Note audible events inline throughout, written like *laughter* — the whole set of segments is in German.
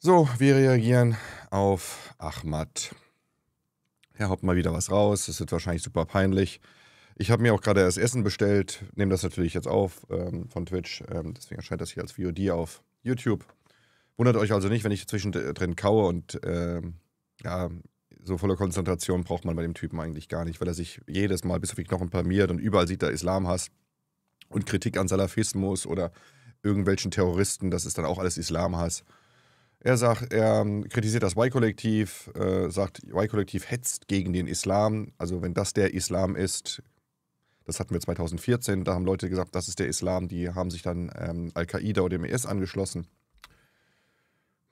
So, wir reagieren auf Ahmad. Er haut mal wieder was raus. Das wird wahrscheinlich super peinlich. Ich habe mir auch gerade das Essen bestellt, nehme das natürlich jetzt auf ähm, von Twitch. Ähm, deswegen erscheint das hier als VOD auf YouTube. Wundert euch also nicht, wenn ich zwischendrin kaue und ähm, ja, so volle Konzentration braucht man bei dem Typen eigentlich gar nicht, weil er sich jedes Mal bis auf die Knochen blamiert und überall sieht er Islamhass und Kritik an Salafismus oder irgendwelchen Terroristen. Das ist dann auch alles Islamhass. Er sagt, er ähm, kritisiert das Y-Kollektiv, äh, sagt, Y-Kollektiv hetzt gegen den Islam. Also wenn das der Islam ist, das hatten wir 2014, da haben Leute gesagt, das ist der Islam, die haben sich dann ähm, Al-Qaida oder dem IS angeschlossen.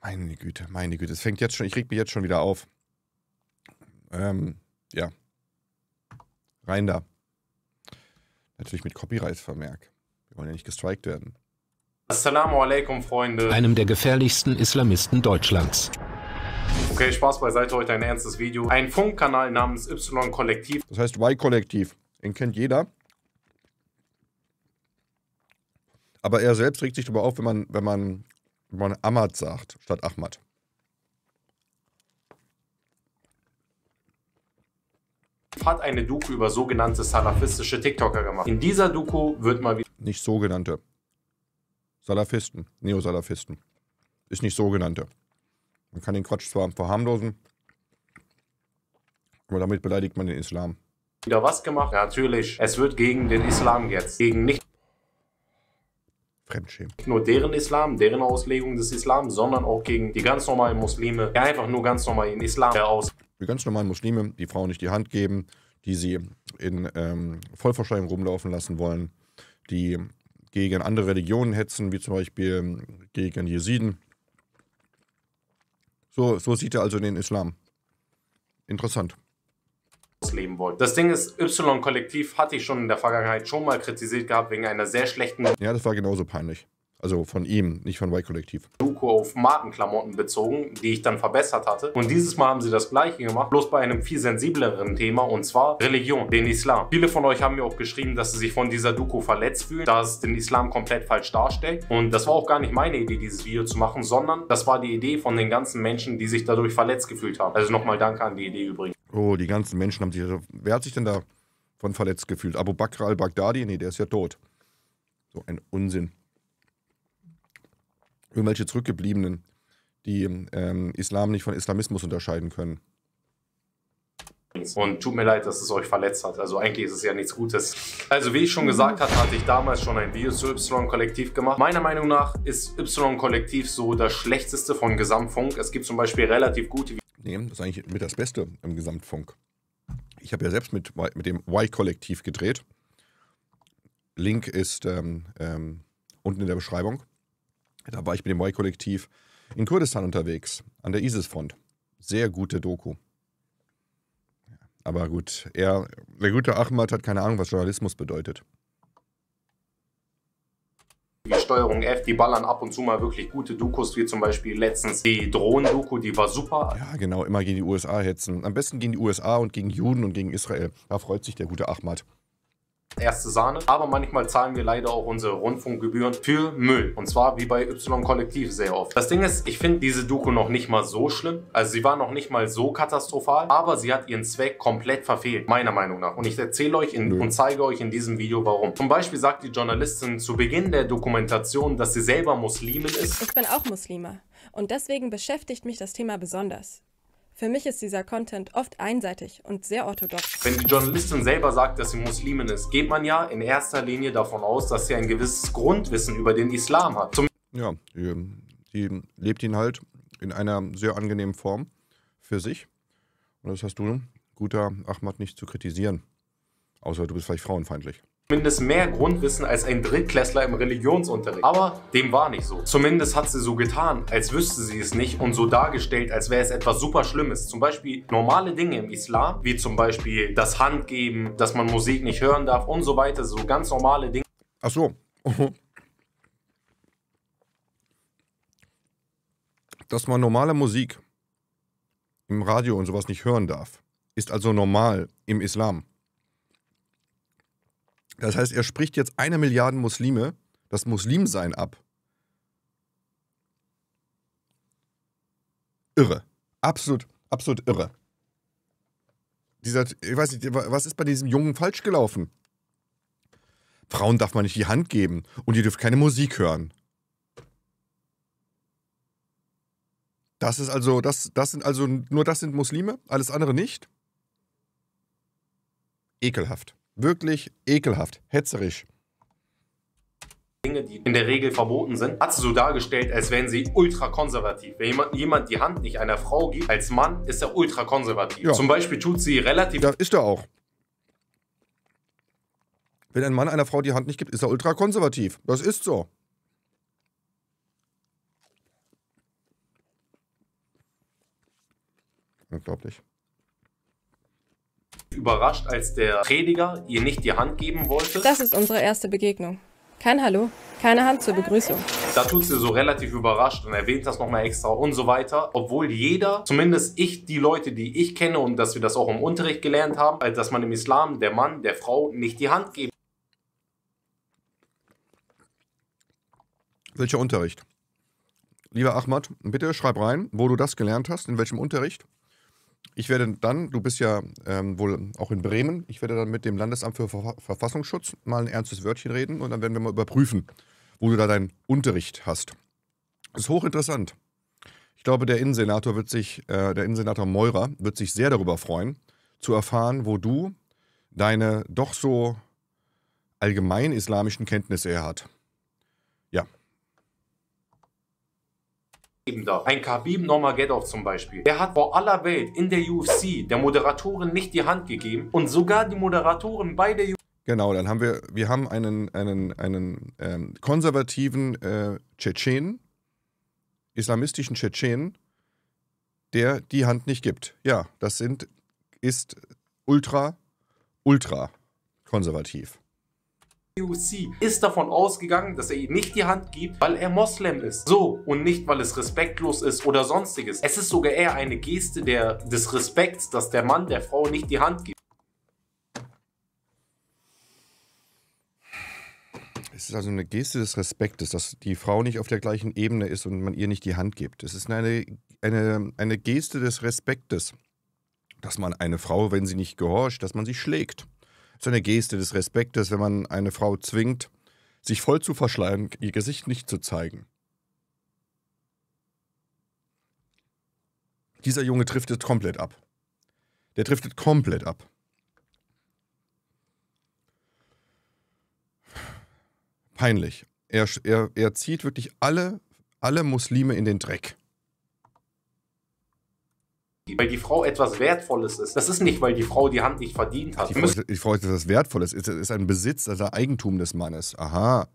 Meine Güte, meine Güte, es fängt jetzt schon, ich reg mich jetzt schon wieder auf. Ähm, ja. Rein da. Natürlich mit Copyright-Vermerk. Wir wollen ja nicht gestrikt werden. Assalamu alaikum, Freunde. Einem der gefährlichsten Islamisten Deutschlands. Okay, Spaß beiseite, heute ein ernstes Video. Ein Funkkanal namens Y-Kollektiv. Das heißt Y-Kollektiv. Den kennt jeder. Aber er selbst regt sich darüber auf, wenn man, wenn man, wenn man Ahmad sagt, statt Ahmad. hat eine Doku über sogenannte salafistische TikToker gemacht. In dieser Doku wird mal wieder... Nicht sogenannte. Salafisten, Neosalafisten. Ist nicht sogenannte. Man kann den Quatsch zwar verharmlosen, aber damit beleidigt man den Islam. Wieder was gemacht? Natürlich, es wird gegen den Islam jetzt, gegen nicht Fremdschämen. Nicht nur deren Islam, deren Auslegung des Islam, sondern auch gegen die ganz normalen Muslime, die einfach nur ganz normal in Islam aus. Die ganz normalen Muslime, die Frauen nicht die Hand geben, die sie in ähm, Vollverschleierung rumlaufen lassen wollen, die gegen andere Religionen hetzen, wie zum Beispiel gegen Jesiden. So, so sieht er also den Islam. Interessant. Leben wollt. Das Ding ist, Y-Kollektiv hatte ich schon in der Vergangenheit schon mal kritisiert gehabt wegen einer sehr schlechten Ja, das war genauso peinlich. Also von ihm, nicht von Y-Kollektiv. Doku auf Markenklamotten bezogen, die ich dann verbessert hatte. Und dieses Mal haben sie das gleiche gemacht, bloß bei einem viel sensibleren Thema und zwar Religion, den Islam. Viele von euch haben mir auch geschrieben, dass sie sich von dieser Doku verletzt fühlen, da es den Islam komplett falsch darstellt. Und das war auch gar nicht meine Idee, dieses Video zu machen, sondern das war die Idee von den ganzen Menschen, die sich dadurch verletzt gefühlt haben. Also nochmal danke an die Idee übrigens. Oh, die ganzen Menschen haben sich. Also, wer hat sich denn da von verletzt gefühlt? Abu Bakr al-Baghdadi? Nee, der ist ja tot. So ein Unsinn irgendwelche Zurückgebliebenen, die ähm, Islam nicht von Islamismus unterscheiden können. Und tut mir leid, dass es euch verletzt hat. Also eigentlich ist es ja nichts Gutes. Also wie ich schon gesagt hatte, hatte ich damals schon ein Video zu Y-Kollektiv gemacht. Meiner Meinung nach ist Y-Kollektiv so das Schlechteste von Gesamtfunk. Es gibt zum Beispiel relativ gute... Nee, das ist eigentlich mit das Beste im Gesamtfunk. Ich habe ja selbst mit, mit dem Y-Kollektiv gedreht. Link ist ähm, ähm, unten in der Beschreibung. Da war ich mit dem Y-Kollektiv in Kurdistan unterwegs, an der ISIS-Front. Sehr gute Doku. Aber gut, er, der gute Ahmad hat keine Ahnung, was Journalismus bedeutet. Die Steuerung F, die ballern ab und zu mal wirklich gute Dokus, wie zum Beispiel letztens die Drohnen-Doku, die war super. Ja, genau, immer gegen die USA hetzen. Am besten gegen die USA und gegen Juden und gegen Israel. Da freut sich der gute Ahmad erste Sahne. Aber manchmal zahlen wir leider auch unsere Rundfunkgebühren für Müll. Und zwar wie bei Y-Kollektiv sehr oft. Das Ding ist, ich finde diese Doku noch nicht mal so schlimm. Also sie war noch nicht mal so katastrophal. Aber sie hat ihren Zweck komplett verfehlt. Meiner Meinung nach. Und ich erzähle euch in, und zeige euch in diesem Video warum. Zum Beispiel sagt die Journalistin zu Beginn der Dokumentation, dass sie selber Muslimin ist. Ich bin auch Muslima. Und deswegen beschäftigt mich das Thema besonders. Für mich ist dieser Content oft einseitig und sehr orthodox. Wenn die Journalistin selber sagt, dass sie Muslimin ist, geht man ja in erster Linie davon aus, dass sie ein gewisses Grundwissen über den Islam hat. Zum ja, die, die lebt ihn halt in einer sehr angenehmen Form für sich. Und das hast du, guter Ahmad, nicht zu kritisieren. Außer du bist vielleicht frauenfeindlich zumindest mehr Grundwissen als ein Drittklässler im Religionsunterricht. Aber dem war nicht so. Zumindest hat sie so getan, als wüsste sie es nicht und so dargestellt, als wäre es etwas super Schlimmes. Zum Beispiel normale Dinge im Islam, wie zum Beispiel das Handgeben, dass man Musik nicht hören darf und so weiter. So ganz normale Dinge. Ach so. *laughs* Dass man normale Musik im Radio und sowas nicht hören darf, ist also normal im Islam. Das heißt, er spricht jetzt eine Milliarde Muslime das Muslimsein ab. irre. Absolut, absolut irre. Dieser, ich weiß nicht, was ist bei diesem Jungen falsch gelaufen? Frauen darf man nicht die Hand geben und ihr dürft keine Musik hören. Das ist also, das, das sind also, nur das sind Muslime, alles andere nicht? Ekelhaft. Wirklich ekelhaft. Hetzerisch. Dinge, die in der Regel verboten sind, hat sie so dargestellt, als wären sie ultrakonservativ. Wenn jemand, jemand die Hand nicht einer Frau gibt, als Mann, ist er ultrakonservativ. Ja. Zum Beispiel tut sie relativ Da ist er auch. Wenn ein Mann einer Frau die Hand nicht gibt, ist er ultrakonservativ. Das ist so. Unglaublich. Überrascht, als der Prediger ihr nicht die Hand geben wollte. Das ist unsere erste Begegnung. Kein Hallo, keine Hand zur Begrüßung. Da tut sie so relativ überrascht und erwähnt das nochmal extra und so weiter. Obwohl jeder, zumindest ich, die Leute, die ich kenne und dass wir das auch im Unterricht gelernt haben, halt, dass man im Islam der Mann der Frau nicht die Hand geben Welcher Unterricht? Lieber Ahmad, bitte schreib rein, wo du das gelernt hast, in welchem Unterricht. Ich werde dann, du bist ja ähm, wohl auch in Bremen, ich werde dann mit dem Landesamt für Ver Verfassungsschutz mal ein ernstes Wörtchen reden und dann werden wir mal überprüfen, wo du da deinen Unterricht hast. Das ist hochinteressant. Ich glaube, der Innensenator wird sich, äh, der Innensenator Meurer wird sich sehr darüber freuen, zu erfahren, wo du deine doch so allgemein islamischen Kenntnisse her hat. Ja, darf. Ein Khabib Nurmagomedov zum Beispiel. Der hat vor aller Welt in der UFC der Moderatorin nicht die Hand gegeben und sogar die Moderatorin bei der Genau, dann haben wir, wir haben einen, einen, einen ähm, konservativen äh, Tschetschenen, islamistischen Tschetschenen, der die Hand nicht gibt. Ja, das sind, ist ultra, ultra konservativ. UFC ist davon ausgegangen, dass er ihr nicht die Hand gibt, weil er Moslem ist. So und nicht, weil es respektlos ist oder sonstiges. Es ist sogar eher eine Geste der, des Respekts, dass der Mann der Frau nicht die Hand gibt. Es ist also eine Geste des Respektes, dass die Frau nicht auf der gleichen Ebene ist und man ihr nicht die Hand gibt. Es ist eine, eine, eine Geste des Respektes, dass man eine Frau, wenn sie nicht gehorcht, dass man sie schlägt. Es ist eine Geste des Respektes, wenn man eine Frau zwingt, sich voll zu verschleiern, ihr Gesicht nicht zu zeigen. Dieser Junge driftet komplett ab. Der driftet komplett ab. Peinlich. Er, er, er zieht wirklich alle, alle Muslime in den Dreck. Weil die Frau etwas Wertvolles ist. Das ist nicht, weil die Frau die Hand nicht verdient hat. Die Frau, die Frau ist etwas Wertvolles, ist, ist ein Besitz, also Eigentum des Mannes. Aha.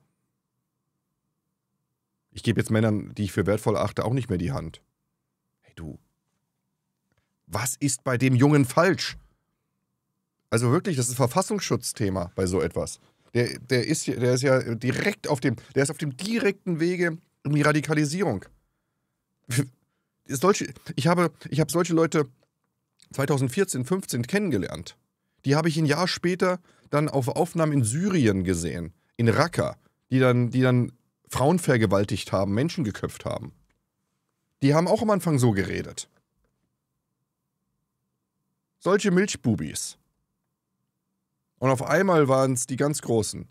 Ich gebe jetzt Männern, die ich für wertvoll achte, auch nicht mehr die Hand. Hey du. Was ist bei dem Jungen falsch? Also wirklich, das ist ein Verfassungsschutzthema bei so etwas. Der, der, ist, ja- der ist ja direkt auf dem, der ist auf dem direkten Wege in die Radikalisierung. Solche, ich habe, ich habe solche Leute 2014, 15 kennengelernt. Die habe ich ein Jahr später dann auf Aufnahmen in Syrien gesehen, in Raqqa, die dann, die dann Frauen vergewaltigt haben, Menschen geköpft haben. Die haben auch am Anfang so geredet. Solche Milchbubis. Und auf einmal waren es die ganz Großen.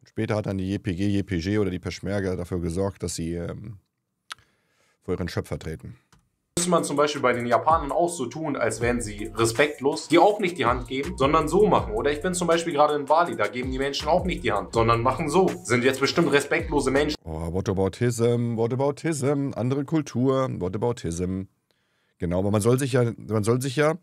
Und später hat dann die JPG, JPG oder die Peschmerga dafür gesorgt, dass sie ähm, vor ihren Schöpfer treten. müsste man zum Beispiel bei den Japanern auch so tun, als wären sie respektlos, die auch nicht die Hand geben, sondern so machen. Oder ich bin zum Beispiel gerade in Bali, da geben die Menschen auch nicht die Hand, sondern machen so. Sind jetzt bestimmt respektlose Menschen. Oh, Whataboutism, Whataboutism, andere Kultur, Whataboutism. Genau, aber man soll sich ja, man soll sich ja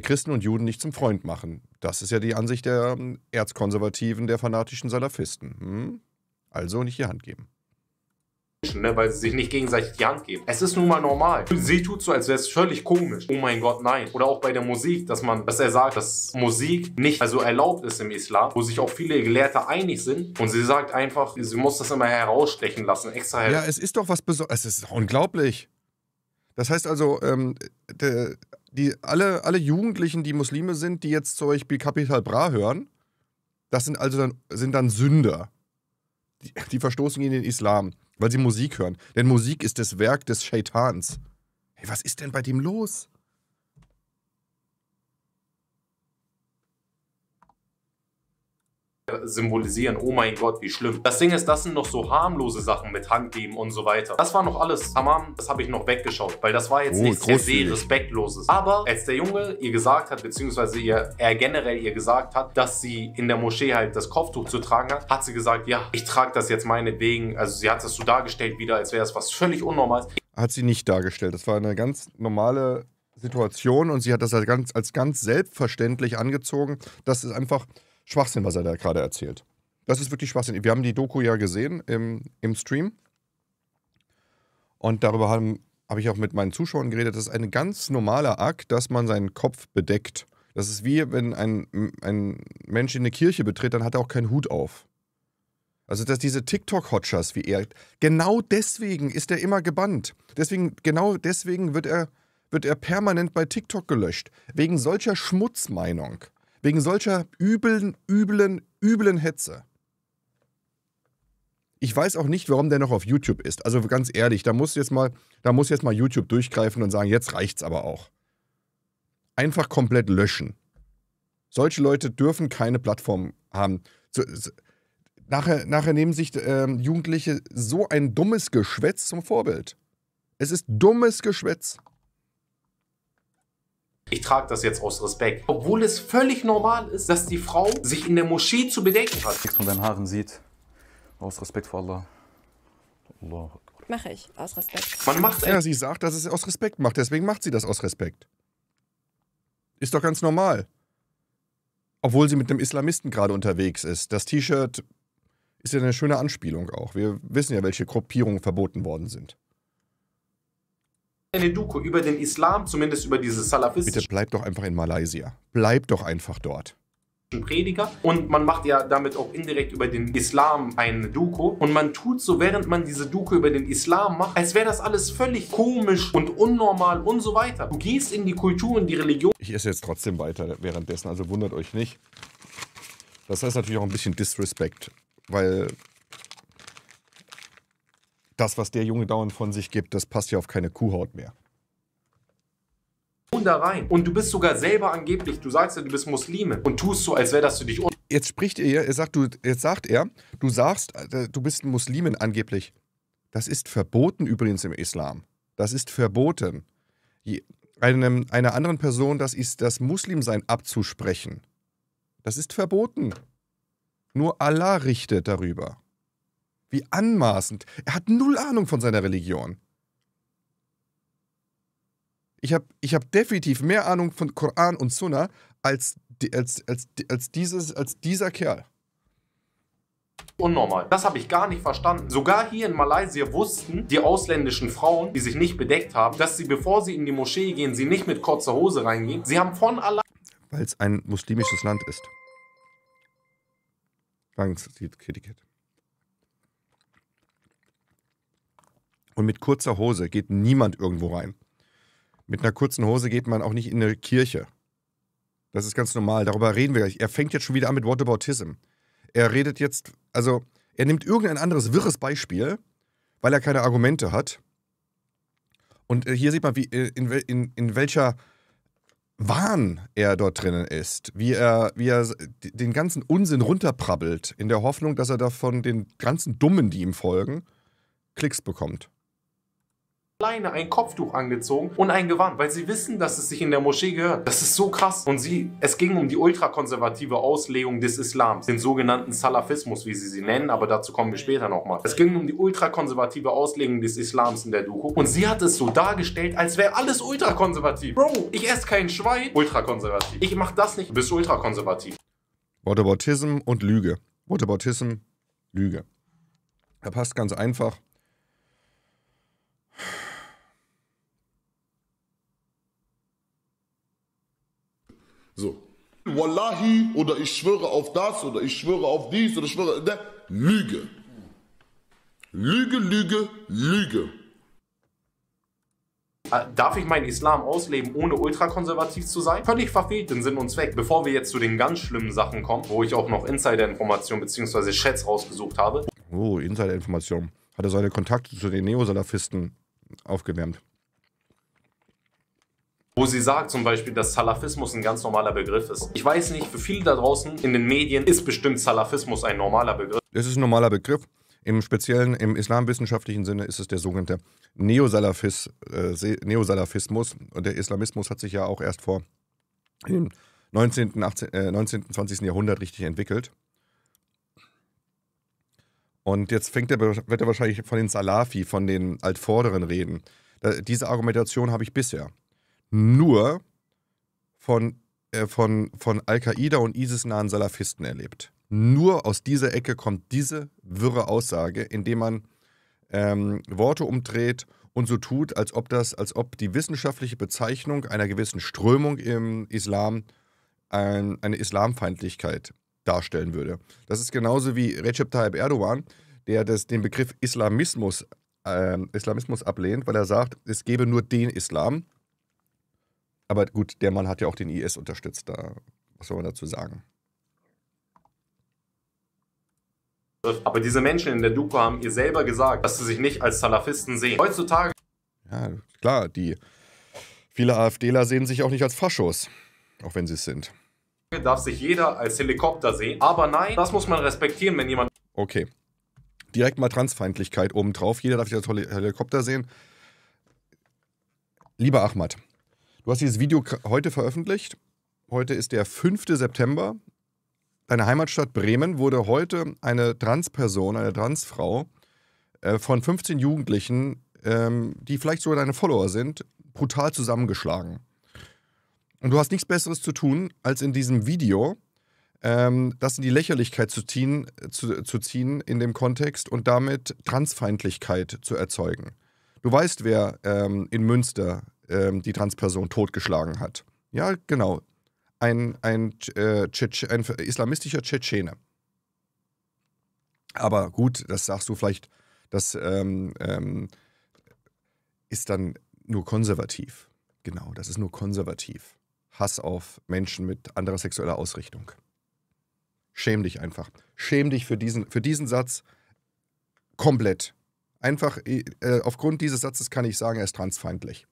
Christen und Juden nicht zum Freund machen. Das ist ja die Ansicht der ähm, Erzkonservativen, der fanatischen Salafisten. Hm? Also nicht die Hand geben. Ne, weil sie sich nicht gegenseitig die Hand geben. Es ist nun mal normal. Sie tut so, als wäre es völlig komisch. Oh mein Gott, nein. Oder auch bei der Musik, dass man, dass er sagt, dass Musik nicht also erlaubt ist im Islam, wo sich auch viele Gelehrte einig sind. Und sie sagt einfach, sie muss das immer herausstechen lassen, extra Ja, es ist doch was Besonderes. Es ist unglaublich. Das heißt also, ähm, der, die, alle, alle Jugendlichen, die Muslime sind, die jetzt zum Beispiel Capital Bra hören, das sind also dann, sind dann Sünder. die, die verstoßen gegen den Islam, weil sie Musik hören. Denn Musik ist das Werk des Shaitans. Hey, was ist denn bei dem los? Symbolisieren, oh mein Gott, wie schlimm. Das Ding ist, das sind noch so harmlose Sachen mit Handgeben und so weiter. Das war noch alles Tamam, das habe ich noch weggeschaut, weil das war jetzt Oh, nichts per se großzügig. respektloses. Aber als der Junge ihr gesagt hat, beziehungsweise ihr, er generell ihr gesagt hat, dass sie in der Moschee halt das Kopftuch zu tragen hat, hat sie gesagt, ja, ich trage das jetzt meinetwegen. Also sie hat das so dargestellt wieder, als wäre es was völlig Unnormales. Hat sie nicht dargestellt. Das war eine ganz normale Situation und sie hat das als ganz, als ganz selbstverständlich angezogen. Das ist einfach Schwachsinn, was er da gerade erzählt. Das ist wirklich Schwachsinn. Wir haben die Doku ja gesehen im, im Stream. Und darüber habe hab ich auch mit meinen Zuschauern geredet. Das ist ein ganz normaler Akt, dass man seinen Kopf bedeckt. Das ist wie, wenn ein, ein Mensch in eine Kirche betritt, dann hat er auch keinen Hut auf. Also, dass diese TikTok-Hotchers wie er, genau deswegen ist er immer gebannt. Deswegen, genau deswegen wird er, wird er permanent bei TikTok gelöscht. Wegen solcher Schmutzmeinung. Wegen solcher üblen, üblen, üblen Hetze. Ich weiß auch nicht, warum der noch auf YouTube ist. Also ganz ehrlich, da muss jetzt mal, da muss jetzt mal YouTube durchgreifen und sagen, jetzt reicht's aber auch. Einfach komplett löschen. Solche Leute dürfen keine Plattform haben. Nachher, nachher nehmen sich ähm, Jugendliche so ein dummes Geschwätz zum Vorbild. Es ist dummes Geschwätz. Ich trage das jetzt aus Respekt. Obwohl es völlig normal ist, dass die Frau sich in der Moschee zu bedecken hat. nichts von deinen Haaren sieht. Aus Respekt vor Allah. Allah. Mache ich, aus Respekt. Man macht Ja, sie sagt, dass es aus Respekt macht. Deswegen macht sie das aus Respekt. Ist doch ganz normal. Obwohl sie mit einem Islamisten gerade unterwegs ist. Das T-Shirt ist ja eine schöne Anspielung auch. Wir wissen ja, welche Gruppierungen verboten worden sind. Eine Doku über den Islam, zumindest über diese Bitte salafistischen bleib doch einfach in Malaysia. Bleib doch einfach dort. Prediger. Und man macht ja damit auch indirekt über den Islam eine Doku. Und man tut so, während man diese Doku über den Islam macht, als wäre das alles völlig komisch und unnormal und so weiter. Du gehst in die Kultur und die Religion Ich esse jetzt trotzdem weiter währenddessen, also wundert euch nicht. Das heißt natürlich auch ein bisschen Disrespect, weil das, was der Junge dauernd von sich gibt, das passt ja auf keine Kuhhaut mehr. da rein. Und du bist sogar selber angeblich, du sagst ja, du bist Muslime und tust so, als wäre das für dich Jetzt spricht er, er sagt, du, jetzt sagt er, du sagst, äh, du bist ein Muslimin angeblich. Das ist verboten übrigens im Islam. Das ist verboten. Einem, einer anderen Person das, ist, das Muslimsein abzusprechen. Das ist verboten. Nur Allah richtet darüber. Wie anmaßend. Er hat null Ahnung von seiner Religion. Ich habe ich hab definitiv mehr Ahnung von Koran und Sunna als, die- als, als, als, dieses, als dieser Kerl. unnormal. Das habe ich gar nicht verstanden. Sogar hier in Malaysia wussten die ausländischen Frauen, die sich nicht bedeckt haben, dass sie, bevor sie in die Moschee gehen, sie nicht mit kurzer Hose reingehen. Sie haben von Allah Weil es ein muslimisches Land ist. Danke, die Etikett. Und mit kurzer Hose geht niemand irgendwo rein. Mit einer kurzen Hose geht man auch nicht in eine Kirche. Das ist ganz normal. Darüber reden wir gleich. Er fängt jetzt schon wieder an mit Whataboutism. Er redet jetzt, also, er nimmt irgendein anderes wirres Beispiel, weil er keine Argumente hat. Und äh, hier sieht man, wie, äh, in, in, in welcher Wahn er dort drinnen ist, wie er, wie er den ganzen Unsinn runterprabbelt, in der Hoffnung, dass er davon den ganzen Dummen, die ihm folgen, Klicks bekommt. Alleine ein Kopftuch angezogen und ein Gewand, weil sie wissen, dass es sich in der Moschee gehört. Das ist so krass. Und sie, es ging um die ultrakonservative Auslegung des Islams, den sogenannten Salafismus, wie sie sie nennen, aber dazu kommen wir später nochmal. Es ging um die ultrakonservative Auslegung des Islams in der Doku und sie hat es so dargestellt, als wäre alles ultrakonservativ. Bro, ich esse kein Schwein. Ultrakonservativ. Ich mach das nicht. Du bist ultrakonservativ. Whataboutism und Lüge. Whataboutism, Lüge. Er passt ganz einfach. So. Wallahi oder ich schwöre auf das oder ich schwöre auf dies oder ich schwöre. Ne? Lüge. Lüge, Lüge, Lüge. Äh, Darf ich meinen Islam ausleben, ohne ultrakonservativ zu sein? Völlig verfehlt den Sinn und Zweck. Bevor wir jetzt zu den ganz schlimmen Sachen kommen, wo ich auch noch Insider-Informationen bzw. Chats rausgesucht habe, Oh, Insider-Information. Hat er seine Kontakte zu den Neosalafisten aufgewärmt. Wo sie sagt zum Beispiel, dass Salafismus ein ganz normaler Begriff ist. Ich weiß nicht, für viele da draußen in den Medien ist bestimmt Salafismus ein normaler Begriff. Das ist ein normaler Begriff. Im speziellen, im islamwissenschaftlichen Sinne ist es der sogenannte Neosalafis, äh, Neosalafismus. Und der Islamismus hat sich ja auch erst vor im 19., 18, äh, 19., 20. Jahrhundert richtig entwickelt. Und jetzt fängt er, wird er wahrscheinlich von den Salafi, von den Altvorderen reden. Diese Argumentation habe ich bisher nur von, äh, von, von Al-Qaida und ISIS-nahen Salafisten erlebt. Nur aus dieser Ecke kommt diese wirre Aussage, indem man ähm, Worte umdreht und so tut, als ob das, als ob die wissenschaftliche Bezeichnung einer gewissen Strömung im Islam ein, eine Islamfeindlichkeit darstellen würde. Das ist genauso wie Recep Tayyip Erdogan, der das, den Begriff Islamismus, ähm, Islamismus ablehnt, weil er sagt, es gebe nur den Islam. Aber gut, der Mann hat ja auch den IS unterstützt, da was soll man dazu sagen? Aber diese Menschen in der Doku haben ihr selber gesagt, dass sie sich nicht als Salafisten sehen. Heutzutage Ja, klar, die viele AfDler sehen sich auch nicht als Faschos, auch wenn sie es sind. darf sich jeder als Helikopter sehen. Aber nein, das muss man respektieren, wenn jemand Okay. Direkt mal Transfeindlichkeit obendrauf. Jeder darf sich als Heli- Helikopter sehen. Lieber Ahmad, du hast dieses Video heute veröffentlicht. Heute ist der 5. September. Deine Heimatstadt Bremen wurde heute eine Transperson, eine Transfrau äh, von 15 Jugendlichen, ähm, die vielleicht sogar deine Follower sind, brutal zusammengeschlagen. Und du hast nichts Besseres zu tun, als in diesem Video ähm, das in die Lächerlichkeit zu ziehen, zu, zu ziehen in dem Kontext und damit Transfeindlichkeit zu erzeugen. Du weißt, wer ähm, in Münster ähm, die Transperson totgeschlagen hat. Ja, genau. Ein, ein, äh, ein islamistischer Tschetschene. Aber gut, das sagst du vielleicht, das ähm, ähm, ist dann nur konservativ. Genau, das ist nur konservativ. Hass auf Menschen mit anderer sexueller Ausrichtung. Schäm dich einfach. Schäm dich für diesen, für diesen Satz komplett. Einfach, äh, aufgrund dieses Satzes kann ich sagen, er ist transfeindlich.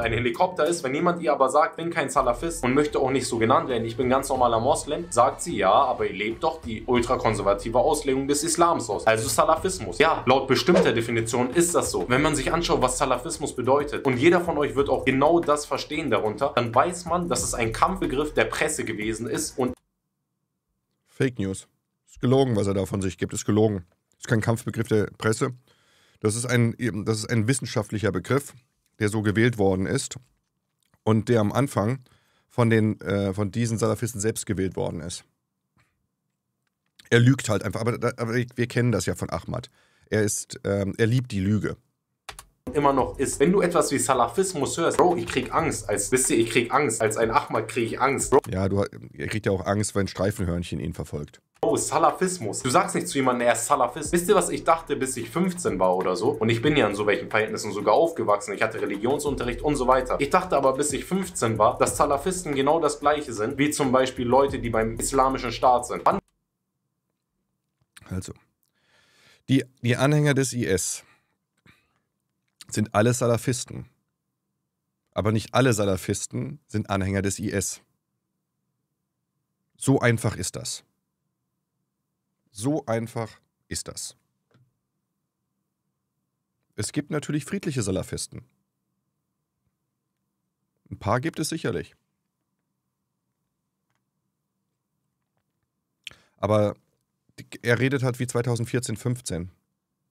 Ein Helikopter ist, wenn jemand ihr aber sagt, bin kein Salafist und möchte auch nicht so genannt werden, ich bin ganz normaler Moslem, sagt sie ja, aber ihr lebt doch die ultrakonservative Auslegung des Islams aus. Also Salafismus. Ja, laut bestimmter Definition ist das so. Wenn man sich anschaut, was Salafismus bedeutet und jeder von euch wird auch genau das verstehen darunter, dann weiß man, dass es ein Kampfbegriff der Presse gewesen ist und Fake News. Ist gelogen, was er da von sich gibt. Ist gelogen. Ist kein Kampfbegriff der Presse. Das ist ein, das ist ein wissenschaftlicher Begriff, der so gewählt worden ist und der am Anfang von, den, äh, von diesen Salafisten selbst gewählt worden ist. Er lügt halt einfach, aber, aber wir kennen das ja von Ahmad. Er ist, ähm, er liebt die Lüge. Immer noch ist. Wenn du etwas wie Salafismus hörst, Bro, ich krieg Angst. Als, wisst ihr, ich krieg Angst. Als ein Ahmad krieg ich Angst. Bro, Ja, du, er kriegt ja auch Angst, wenn Streifenhörnchen ihn verfolgt. Salafismus. Du sagst nicht zu jemandem, er ist Salafist. Wisst ihr, was ich dachte, bis ich 15 war oder so? Und ich bin ja in so welchen Verhältnissen sogar aufgewachsen. Ich hatte Religionsunterricht und so weiter. Ich dachte aber, bis ich 15 war, dass Salafisten genau das gleiche sind, wie zum Beispiel Leute, die beim islamischen Staat sind. Wann Also, die, die Anhänger des IS sind alle Salafisten. Aber nicht alle Salafisten sind Anhänger des IS. So einfach ist das. So einfach ist das. Es gibt natürlich friedliche Salafisten. Ein paar gibt es sicherlich. Aber er redet halt wie 2014, 15.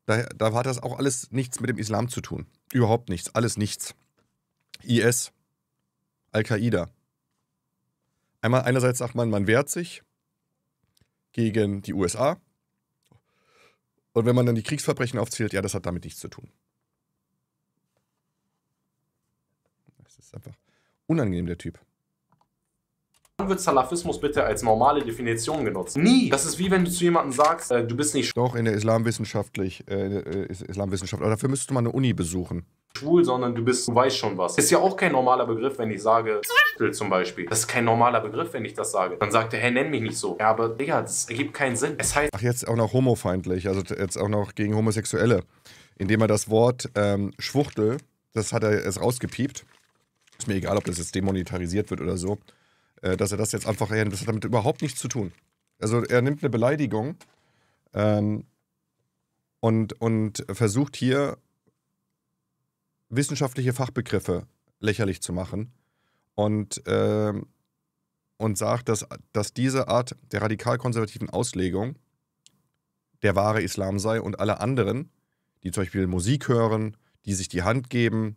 Da, da hat das auch alles nichts mit dem Islam zu tun. Überhaupt nichts. Alles nichts. IS, Al-Qaida. Einmal, einerseits sagt man, man wehrt sich gegen die USA. Und wenn man dann die Kriegsverbrechen aufzählt, ja, das hat damit nichts zu tun. Das ist einfach unangenehm, der Typ. Wird Salafismus bitte als normale Definition genutzt? Nie. Das ist wie wenn du zu jemandem sagst, äh, du bist nicht Doch in der Islamwissenschaftlich, äh, äh, Is- Islamwissenschaft, aber dafür müsste man eine Uni besuchen. schwul, sondern du bist, du weißt schon was. Ist ja auch kein normaler Begriff, wenn ich sage, zum Beispiel. Das ist kein normaler Begriff, wenn ich das sage. Dann sagt er, hey, nenn mich nicht so. Ja, aber Digga, das ergibt keinen Sinn. Es heißt, Ach, jetzt auch noch homofeindlich, also jetzt auch noch gegen Homosexuelle. Indem er das Wort ähm, Schwuchtel, das hat er jetzt rausgepiept. Ist mir egal, ob das jetzt demonetarisiert wird oder so. Äh, dass er das jetzt einfach, das hat damit überhaupt nichts zu tun. Also er nimmt eine Beleidigung ähm, und, und versucht hier wissenschaftliche Fachbegriffe lächerlich zu machen und, ähm, und sagt, dass, dass diese Art der radikal-konservativen Auslegung der wahre Islam sei und alle anderen, die zum Beispiel Musik hören, die sich die Hand geben,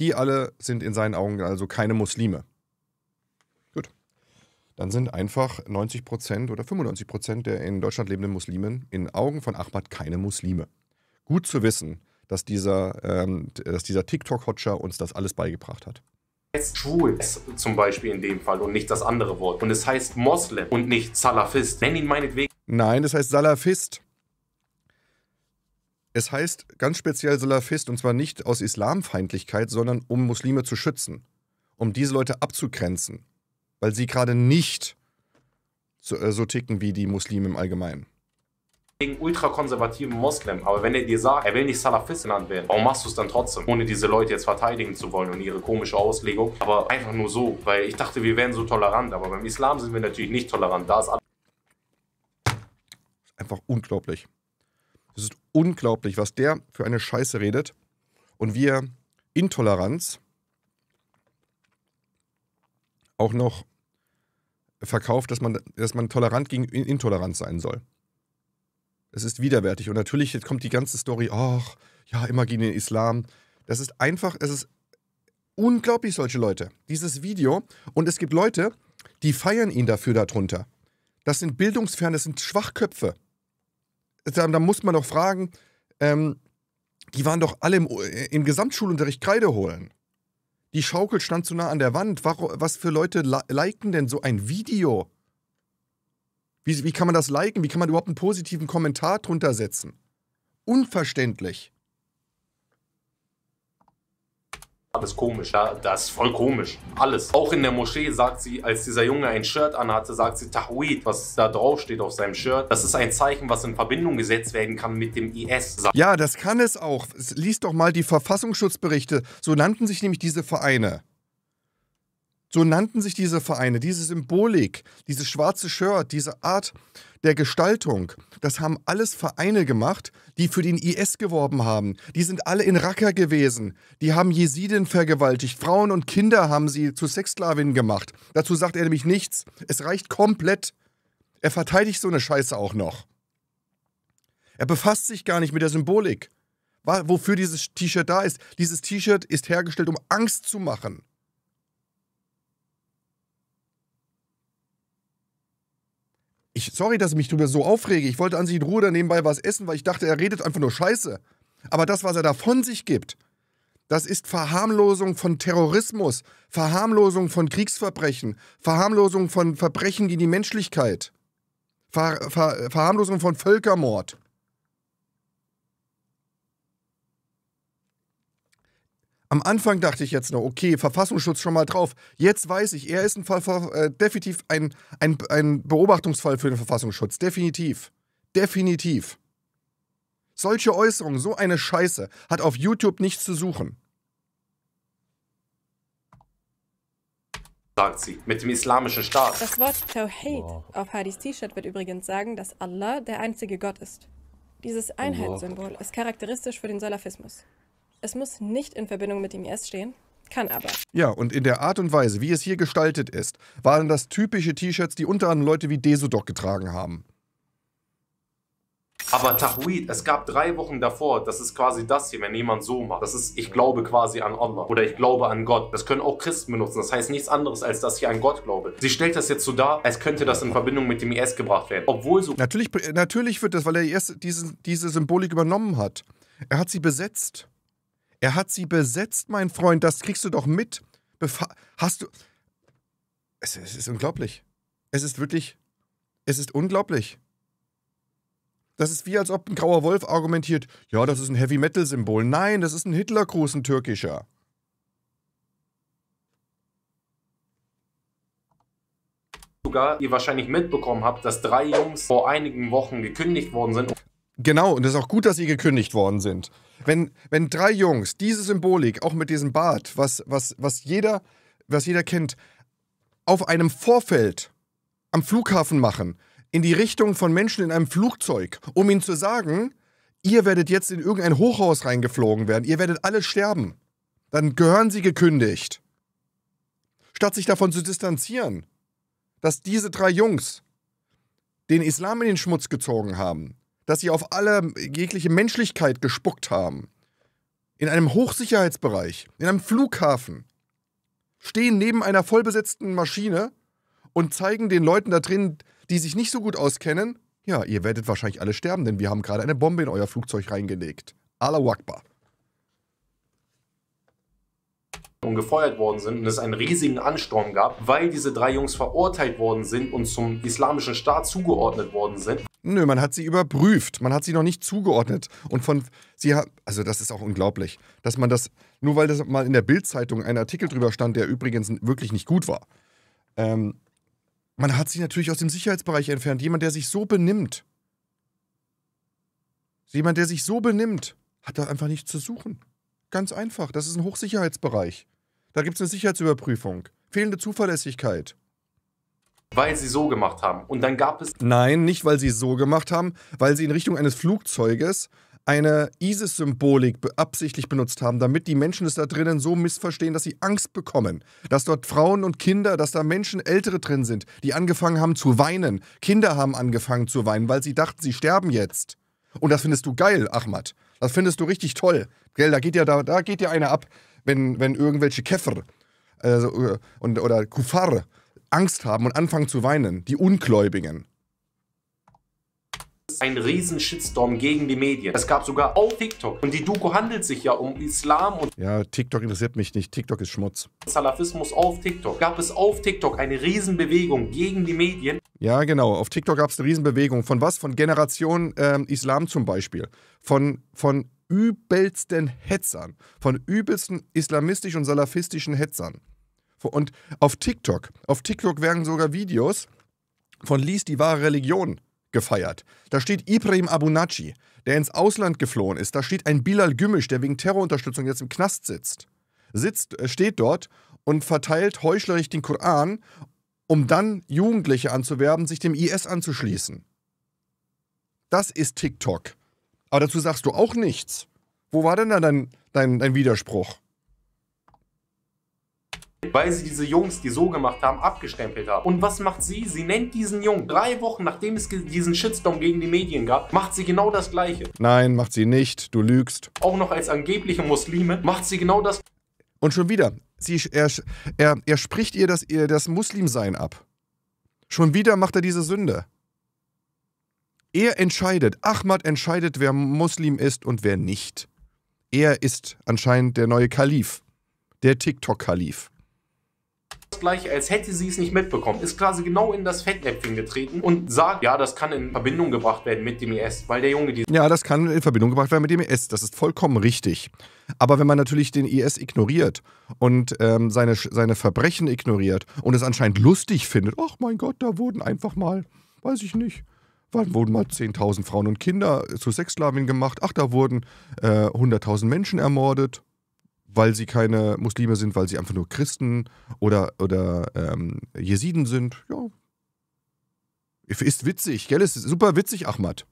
die alle sind in seinen Augen also keine Muslime. Gut. Dann sind einfach 90% oder 95% der in Deutschland lebenden Muslimen in Augen von Ahmad keine Muslime. Gut zu wissen, dass dieser, ähm, dass dieser TikTok-Hotscher uns das alles beigebracht hat. heißt schwul zum Beispiel in dem Fall und nicht das andere Wort. Und es heißt Moslem und nicht Salafist. Nenn ihn meinetwegen Nein, das heißt Salafist. Es heißt ganz speziell Salafist und zwar nicht aus Islamfeindlichkeit, sondern um Muslime zu schützen, um diese Leute abzugrenzen, weil sie gerade nicht so, äh, so ticken wie die Muslime im Allgemeinen. ultrakonservativen Moslem. Aber wenn er dir sagt, er will nicht Salafist genannt werden, warum machst du es dann trotzdem? Ohne diese Leute jetzt verteidigen zu wollen und ihre komische Auslegung. Aber einfach nur so, weil ich dachte, wir wären so tolerant. Aber beim Islam sind wir natürlich nicht tolerant. Da ist alles Einfach unglaublich. Es ist unglaublich, was der für eine Scheiße redet und wie er Intoleranz auch noch verkauft, dass man, dass man tolerant gegen Intoleranz sein soll. Es ist widerwärtig. Und natürlich jetzt kommt die ganze Story, ach, ja, immer gegen den Islam. Das ist einfach, es ist unglaublich, solche Leute. Dieses Video. Und es gibt Leute, die feiern ihn dafür darunter. Das sind bildungsfern, das sind Schwachköpfe. Da, muss man doch fragen, ähm, die waren doch alle im, im Gesamtschulunterricht Kreide holen. Die Schaukel stand zu nah an der Wand. Was für Leute li- liken denn so ein Video? Wie, wie kann man das liken? Wie kann man überhaupt einen positiven Kommentar drunter setzen? Unverständlich. Alles komisch, ja, das ist voll komisch. Alles. Auch in der Moschee sagt sie, als dieser Junge ein Shirt anhatte, sagt sie Tahwid, was da drauf steht auf seinem Shirt. Das ist ein Zeichen, was in Verbindung gesetzt werden kann mit dem IS. Ja, das kann es auch. Es- Lies doch mal die Verfassungsschutzberichte. So nannten sich nämlich diese Vereine. So nannten sich diese Vereine. Diese Symbolik, dieses schwarze Shirt, diese Art der Gestaltung, das haben alles Vereine gemacht, die für den IS geworben haben. Die sind alle in Raqqa gewesen. Die haben Jesiden vergewaltigt. Frauen und Kinder haben sie zu Sexsklavinnen gemacht. Dazu sagt er nämlich nichts. Es reicht komplett. Er verteidigt so eine Scheiße auch noch. Er befasst sich gar nicht mit der Symbolik. Wofür dieses T-Shirt da ist. Dieses T-Shirt ist hergestellt, um Angst zu machen. Ich, sorry, dass ich mich darüber so aufrege. Ich wollte an sich in Ruhe da nebenbei was essen, weil ich dachte, er redet einfach nur Scheiße. Aber das, was er da von sich gibt, das ist Verharmlosung von Terrorismus, Verharmlosung von Kriegsverbrechen, Verharmlosung von Verbrechen gegen die Menschlichkeit, Ver, Ver, Verharmlosung von Völkermord. Am Anfang dachte ich jetzt noch, okay, Verfassungsschutz schon mal drauf. Jetzt weiß ich, er ist ein Fall, äh, definitiv ein, ein, ein Beobachtungsfall für den Verfassungsschutz. Definitiv. Definitiv. Solche Äußerungen, so eine Scheiße, hat auf YouTube nichts zu suchen. sagt sie, mit dem islamischen Staat. Das Wort Tawhid auf Hadis T-Shirt wird übrigens sagen, dass Allah der einzige Gott ist. Dieses Einheitssymbol ist charakteristisch für den Salafismus. Es muss nicht in Verbindung mit dem IS stehen, kann aber. Ja, und in der Art und Weise, wie es hier gestaltet ist, waren das typische T-Shirts, die unter anderem Leute wie Desodok getragen haben. Aber Tahwid, es gab drei Wochen davor, das ist quasi das hier, wenn jemand so macht. Das ist, ich glaube quasi an Allah oder ich glaube an Gott. Das können auch Christen benutzen. Das heißt nichts anderes, als dass ich an Gott glaube. Sie stellt das jetzt so dar, als könnte das in Verbindung mit dem IS gebracht werden. Obwohl so Natürlich, natürlich wird das, weil er erst diese, diese Symbolik übernommen hat. Er hat sie besetzt. Er hat sie besetzt, mein Freund. Das kriegst du doch mit. Befa hast du. Es, es ist unglaublich. Es ist wirklich. Es ist unglaublich. Das ist wie, als ob ein grauer Wolf argumentiert, ja, das ist ein Heavy-Metal-Symbol. Nein, das ist ein Hitlergruß, ein türkischer. Sogar ihr wahrscheinlich mitbekommen habt, dass drei Jungs vor einigen Wochen gekündigt worden sind. Genau, und es ist auch gut, dass sie gekündigt worden sind. Wenn, wenn drei Jungs diese Symbolik, auch mit diesem Bart, was, was, was, jeder, was jeder kennt, auf einem Vorfeld am Flughafen machen, in die Richtung von Menschen in einem Flugzeug, um ihnen zu sagen, ihr werdet jetzt in irgendein Hochhaus reingeflogen werden, ihr werdet alle sterben, dann gehören sie gekündigt. Statt sich davon zu distanzieren, dass diese drei Jungs den Islam in den Schmutz gezogen haben, dass sie auf alle jegliche Menschlichkeit gespuckt haben, in einem Hochsicherheitsbereich, in einem Flughafen, stehen neben einer vollbesetzten Maschine und zeigen den Leuten da drin, die sich nicht so gut auskennen, ja, ihr werdet wahrscheinlich alle sterben, denn wir haben gerade eine Bombe in euer Flugzeug reingelegt. Allahu Akbar. gefeuert worden sind und es einen riesigen Ansturm gab, weil diese drei Jungs verurteilt worden sind und zum islamischen Staat zugeordnet worden sind. Nö, man hat sie überprüft, man hat sie noch nicht zugeordnet und von sie hat, also das ist auch unglaublich, dass man das nur weil das mal in der Bildzeitung ein Artikel drüber stand, der übrigens wirklich nicht gut war. Ähm, man hat sie natürlich aus dem Sicherheitsbereich entfernt. Jemand, der sich so benimmt, jemand, der sich so benimmt, hat da einfach nichts zu suchen. Ganz einfach. Das ist ein Hochsicherheitsbereich. Da gibt es eine Sicherheitsüberprüfung. Fehlende Zuverlässigkeit. Weil sie so gemacht haben. Und dann gab es. Nein, nicht weil sie so gemacht haben, weil sie in Richtung eines Flugzeuges eine ISIS-Symbolik absichtlich benutzt haben, damit die Menschen es da drinnen so missverstehen, dass sie Angst bekommen. Dass dort Frauen und Kinder, dass da Menschen, Ältere drin sind, die angefangen haben zu weinen. Kinder haben angefangen zu weinen, weil sie dachten, sie sterben jetzt. Und das findest du geil, Ahmad. Das findest du richtig toll. Gell, da geht ja, da, da geht ja einer ab, wenn, wenn irgendwelche Käfer also, oder Kufar Angst haben und anfangen zu weinen. Die Ungläubigen ein riesen Shitstorm gegen die Medien. Es gab sogar auf TikTok. Und die Doku handelt sich ja um Islam und Ja, TikTok interessiert mich nicht. TikTok ist Schmutz. Salafismus auf TikTok. Gab es auf TikTok eine Riesenbewegung gegen die Medien. Ja, genau. Auf TikTok gab es eine Riesenbewegung. Von was? Von Generation ähm, Islam zum Beispiel. Von, von übelsten Hetzern. Von übelsten islamistischen und salafistischen Hetzern. Und auf TikTok, auf TikTok werden sogar Videos von Lies die wahre Religion gefeiert. Da steht Ibrahim Abunachi, der ins Ausland geflohen ist. Da steht ein Bilal Gümüsch, der wegen Terrorunterstützung jetzt im Knast sitzt. Sitzt, äh, steht dort und verteilt heuchlerisch den Koran, um dann Jugendliche anzuwerben, sich dem IS anzuschließen. Das ist TikTok. Aber dazu sagst du auch nichts. Wo war denn da dein, dein, dein Widerspruch? Weil sie diese Jungs, die so gemacht haben, abgestempelt haben. Und was macht sie? Sie nennt diesen Jungen drei Wochen nachdem es diesen Shitstorm gegen die Medien gab, macht sie genau das Gleiche. Nein, macht sie nicht. Du lügst. Auch noch als angebliche Muslime macht sie genau das. Und schon wieder, sie, er, er, er spricht ihr das, ihr das Muslimsein ab. Schon wieder macht er diese Sünde. Er entscheidet, Ahmad entscheidet, wer Muslim ist und wer nicht. Er ist anscheinend der neue Kalif, der TikTok-Kalif gleiche, als hätte sie es nicht mitbekommen. Ist quasi genau in das Fettnäpfchen getreten und sagt, ja, das kann in Verbindung gebracht werden mit dem IS, weil der Junge die. Ja, das kann in Verbindung gebracht werden mit dem IS. Das ist vollkommen richtig. Aber wenn man natürlich den IS ignoriert und ähm, seine, seine Verbrechen ignoriert und es anscheinend lustig findet, ach mein Gott, da wurden einfach mal, weiß ich nicht, Wann wurden mal 10.000 Frauen und Kinder zu Sexsklaven gemacht? Ach, da wurden äh, 100.000 Menschen ermordet weil sie keine Muslime sind, weil sie einfach nur Christen oder, oder ähm, Jesiden sind. Ja. Ist witzig, gell? Ist super witzig, Ahmad.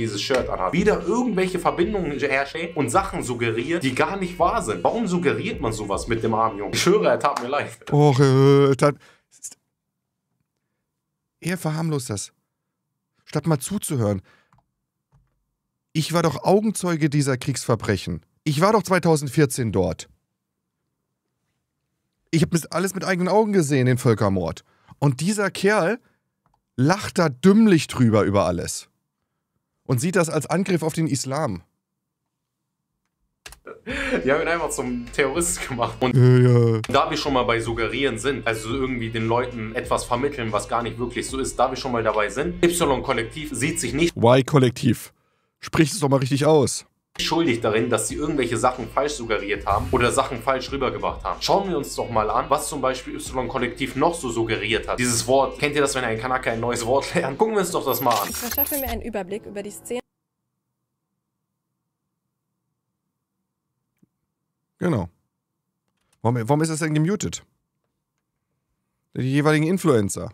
Dieses Shirt anhat. Wieder irgendwelche Verbindungen herstellen und Sachen suggeriert, die gar nicht wahr sind. Warum suggeriert man sowas mit dem armen Jungen? Ich schwöre, er tat mir leid. Och, äh, tat. Er verharmlost das. Statt mal zuzuhören. Ich war doch Augenzeuge dieser Kriegsverbrechen. Ich war doch 2014 dort. Ich habe alles mit eigenen Augen gesehen, den Völkermord. Und dieser Kerl lacht da dümmlich drüber über alles. Und sieht das als Angriff auf den Islam. Die haben ihn einfach zum Terrorist gemacht. Und Ja, ja. da wir schon mal bei Suggerieren sind, also irgendwie den Leuten etwas vermitteln, was gar nicht wirklich so ist, da wir schon mal dabei sind, Y-Kollektiv sieht sich nicht Y-Kollektiv. Sprich es doch mal richtig aus. Schuldig darin, dass sie irgendwelche Sachen falsch suggeriert haben oder Sachen falsch rübergebracht haben. Schauen wir uns doch mal an, was zum Beispiel Y-Kollektiv noch so suggeriert hat. Dieses Wort, kennt ihr das, wenn ein Kanaka ein neues Wort lernt? Gucken wir uns doch das mal an. Ich verschaffe mir einen Überblick über die Szene Genau. Warum, warum ist das denn gemutet? Die jeweiligen Influencer.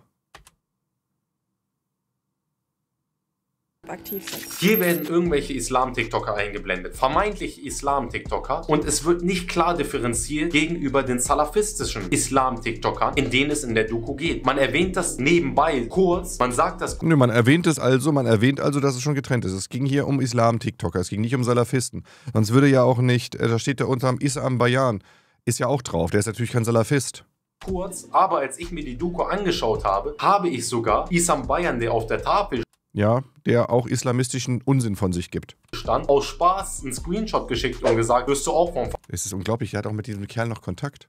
Aktiv sind. Hier werden irgendwelche Islam-TikToker eingeblendet. Vermeintlich Islam-TikToker. Und es wird nicht klar differenziert gegenüber den salafistischen Islam-TikTokern, in denen es in der Doku geht. Man erwähnt das nebenbei kurz. Man sagt das Nö, man erwähnt es also, man erwähnt also, dass es schon getrennt ist. Es ging hier um Islam-TikToker, es ging nicht um Salafisten. Sonst würde ja auch nicht, äh, da steht da unter dem Isam Bayan, ist ja auch drauf, der ist natürlich kein Salafist. kurz. Aber als ich mir die Doku angeschaut habe, habe ich sogar Isam Bayern, der auf der Tafel Ja, der auch islamistischen Unsinn von sich gibt. stand, aus Spaß einen Screenshot geschickt und gesagt, wirst du auch vom Es ist unglaublich, er hat auch mit diesem Kerl noch Kontakt.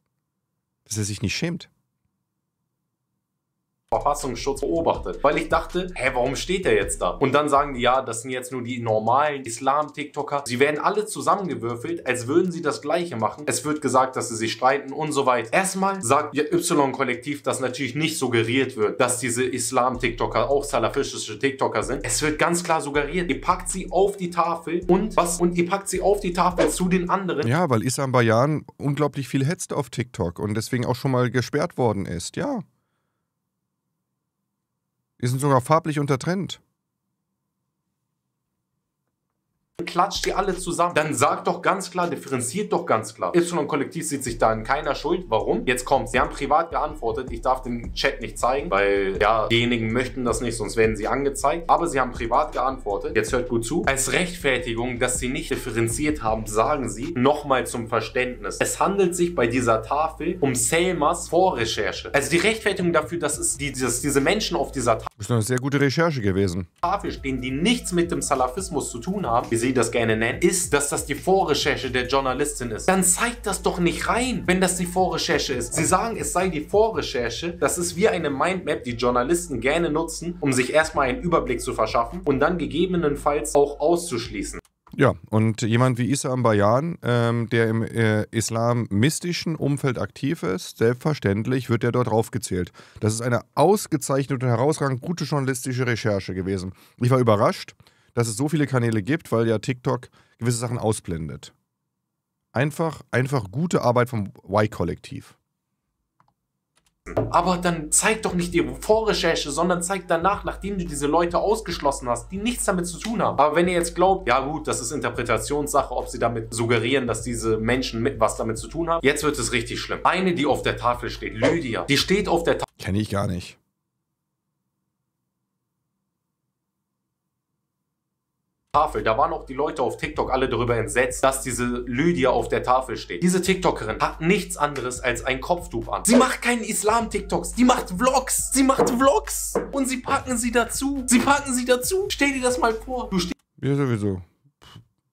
Dass er sich nicht schämt. Verfassungsschutz beobachtet. Weil ich dachte, hä, warum steht der jetzt da? Und dann sagen die, ja, das sind jetzt nur die normalen Islam-TikToker. Sie werden alle zusammengewürfelt, als würden sie das Gleiche machen. Es wird gesagt, dass sie sich streiten und so weiter. Erstmal sagt Y-Kollektiv, dass natürlich nicht suggeriert wird, dass diese Islam-TikToker auch salafistische TikToker sind. Es wird ganz klar suggeriert. Ihr packt sie auf die Tafel und was? Und ihr packt sie auf die Tafel zu den anderen. Ja, weil Isam Bayan unglaublich viel hetzt auf TikTok und deswegen auch schon mal gesperrt worden ist. Ja. Die sind sogar farblich untertrennt. Klatscht die alle zusammen. Dann sagt doch ganz klar, differenziert doch ganz klar. Y-Kollektiv sieht sich da in keiner Schuld. Warum? Jetzt kommt, sie haben privat geantwortet. Ich darf den Chat nicht zeigen, weil ja, diejenigen möchten das nicht, sonst werden sie angezeigt. Aber sie haben privat geantwortet. Jetzt hört gut zu. Als Rechtfertigung, dass sie nicht differenziert haben, sagen sie nochmal zum Verständnis. Es handelt sich bei dieser Tafel um Selmas Vorrecherche. Also die Rechtfertigung dafür, dass es die, dass diese Menschen auf dieser Das ist eine sehr gute Recherche gewesen. Tafel stehen, die nichts mit dem Salafismus zu tun haben, wie sie das gerne nennen, ist, dass das die Vorrecherche der Journalistin ist. Dann zeigt das doch nicht rein, wenn das die Vorrecherche ist. Sie sagen, es sei die Vorrecherche. Das ist wie eine Mindmap, die Journalisten gerne nutzen, um sich erstmal einen Überblick zu verschaffen und dann gegebenenfalls auch auszuschließen. Ja, und jemand wie Isam Bayan, ähm, der im äh, islamistischen Umfeld aktiv ist, selbstverständlich wird er dort draufgezählt. Das ist eine ausgezeichnete und herausragend gute journalistische Recherche gewesen. Ich war überrascht, dass es so viele Kanäle gibt, weil ja TikTok gewisse Sachen ausblendet. Einfach, einfach gute Arbeit vom Y-Kollektiv. Aber dann zeig doch nicht die Vorrecherche, sondern zeig danach, nachdem du diese Leute ausgeschlossen hast, die nichts damit zu tun haben. Aber wenn ihr jetzt glaubt, ja gut, das ist Interpretationssache, ob sie damit suggerieren, dass diese Menschen mit was damit zu tun haben, jetzt wird es richtig schlimm. Eine, die auf der Tafel steht, Lydia, die steht auf der Kenne ich gar nicht. Tafel. Da waren auch die Leute auf TikTok alle darüber entsetzt, dass diese Lydia auf der Tafel steht. Diese TikTokerin hat nichts anderes als ein Kopftuch an. Sie macht keinen Islam-TikToks, die macht Vlogs. Sie macht Vlogs und sie packen sie dazu. Sie packen sie dazu. Stell dir das mal vor. Du Ja, sowieso.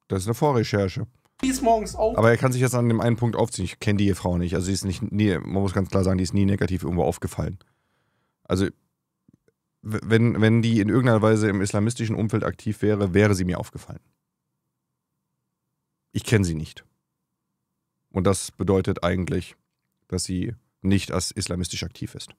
Das ist eine Vorrecherche. stehst morgens auf. Aber er kann sich jetzt an dem einen Punkt aufziehen. Ich kenne die Frau nicht. Also sie ist nicht, nie, man muss ganz klar sagen, die ist nie negativ irgendwo aufgefallen. Also wenn, wenn die in irgendeiner Weise im islamistischen Umfeld aktiv wäre, wäre sie mir aufgefallen. Ich kenne sie nicht. Und das bedeutet eigentlich, dass sie nicht als islamistisch aktiv ist.